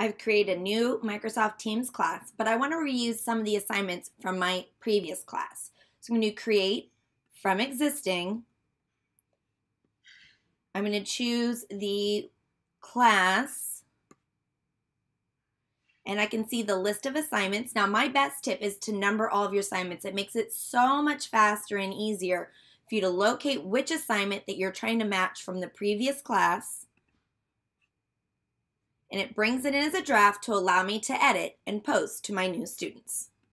I've created a new Microsoft Teams class, but I want to reuse some of the assignments from my previous class. So I'm going to create from existing. I'm going to choose the class and I can see the list of assignments. Now my best tip is to number all of your assignments. It makes it so much faster and easier for you to locate which assignment that you're trying to match from the previous class and it brings it in as a draft to allow me to edit and post to my new students.